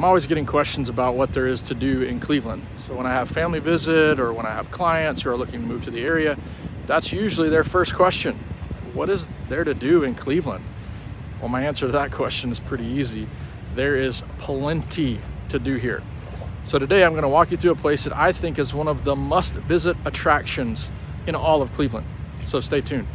I'm always getting questions about what there is to do in Cleveland. So when I have family visit or when I have clients who are looking to move to the area, that's usually their first question. What is there to do in Cleveland? Well, my answer to that question is pretty easy. There is plenty to do here. So today I'm gonna walk you through a place that I think is one of the must visit attractions in all of Cleveland. So stay tuned.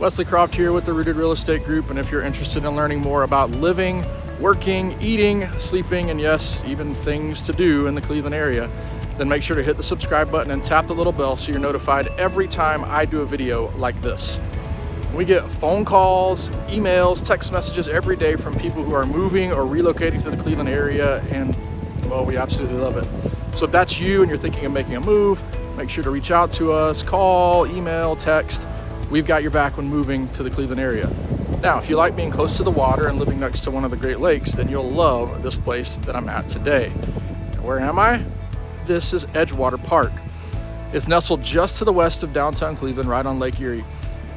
Wesley Croft here with the Rooted Real Estate Group. And if you're interested in learning more about living, working, eating, sleeping, and yes, even things to do in the Cleveland area, then make sure to hit the subscribe button and tap the little bell so you're notified every time I do a video like this. We get phone calls, emails, text messages every day from people who are moving or relocating to the Cleveland area and well, we absolutely love it. So if that's you and you're thinking of making a move, make sure to reach out to us, call, email, text, we've got your back when moving to the Cleveland area. Now, if you like being close to the water and living next to one of the Great Lakes, then you'll love this place that I'm at today. where am I? This is Edgewater Park. It's nestled just to the west of downtown Cleveland, right on Lake Erie.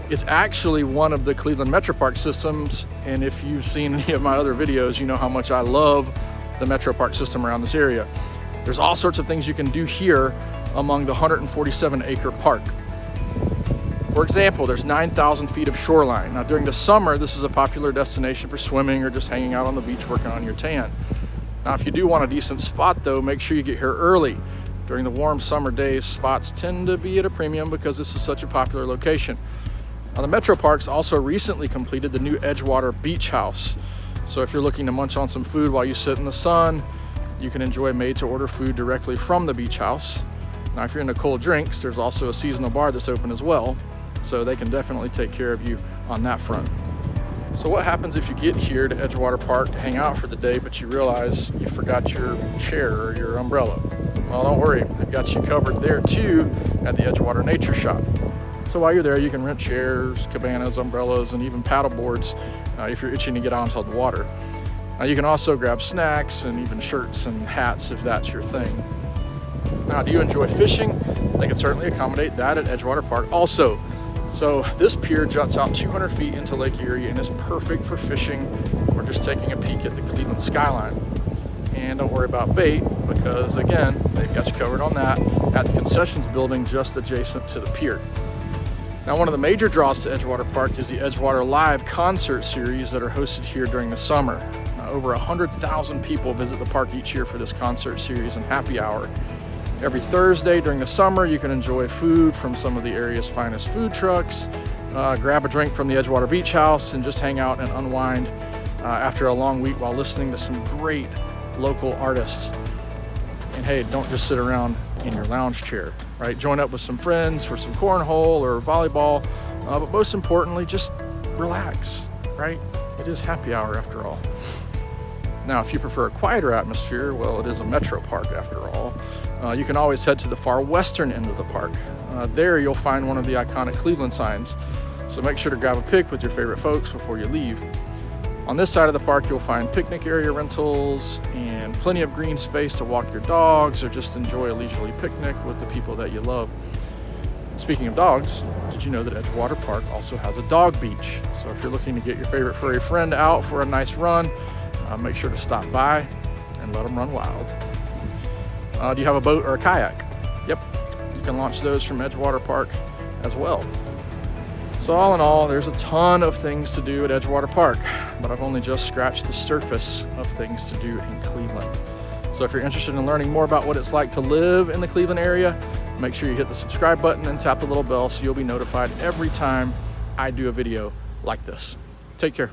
It's actually one of the Cleveland Metro Park systems, and if you've seen any of my other videos, you know how much I love the Metro Park system around this area. There's all sorts of things you can do here among the 147 acre park. For example, there's 9,000 feet of shoreline. Now during the summer, this is a popular destination for swimming or just hanging out on the beach working on your tan. Now if you do want a decent spot though, make sure you get here early. During the warm summer days, spots tend to be at a premium because this is such a popular location. Now the Metro Parks also recently completed the new Edgewater Beach House. So if you're looking to munch on some food while you sit in the sun, you can enjoy made to order food directly from the beach house. Now if you're into cold drinks, there's also a seasonal bar that's open as well so they can definitely take care of you on that front. So what happens if you get here to Edgewater Park to hang out for the day, but you realize you forgot your chair or your umbrella? Well, don't worry, they've got you covered there too at the Edgewater Nature Shop. So while you're there, you can rent chairs, cabanas, umbrellas, and even paddle boards uh, if you're itching to get out onto the water. Now you can also grab snacks and even shirts and hats if that's your thing. Now, do you enjoy fishing? They can certainly accommodate that at Edgewater Park. Also, so this pier juts out 200 feet into Lake Erie and is perfect for fishing or just taking a peek at the Cleveland skyline. And don't worry about bait because again, they've got you covered on that at the concessions building just adjacent to the pier. Now, one of the major draws to Edgewater Park is the Edgewater Live concert series that are hosted here during the summer. Uh, over 100,000 people visit the park each year for this concert series and happy hour. Every Thursday during the summer, you can enjoy food from some of the area's finest food trucks, uh, grab a drink from the Edgewater Beach House, and just hang out and unwind uh, after a long week while listening to some great local artists. And hey, don't just sit around in your lounge chair, right? Join up with some friends for some cornhole or volleyball, uh, but most importantly, just relax, right? It is happy hour after all. Now, if you prefer a quieter atmosphere, well, it is a metro park after all. Uh, you can always head to the far western end of the park. Uh, there you'll find one of the iconic Cleveland signs. So make sure to grab a pic with your favorite folks before you leave. On this side of the park, you'll find picnic area rentals and plenty of green space to walk your dogs or just enjoy a leisurely picnic with the people that you love. Speaking of dogs, did you know that Edgewater Park also has a dog beach? So if you're looking to get your favorite furry friend out for a nice run, uh, make sure to stop by and let them run wild. Uh, do you have a boat or a kayak? Yep, you can launch those from Edgewater Park as well. So all in all, there's a ton of things to do at Edgewater Park, but I've only just scratched the surface of things to do in Cleveland. So if you're interested in learning more about what it's like to live in the Cleveland area, make sure you hit the subscribe button and tap the little bell so you'll be notified every time I do a video like this. Take care.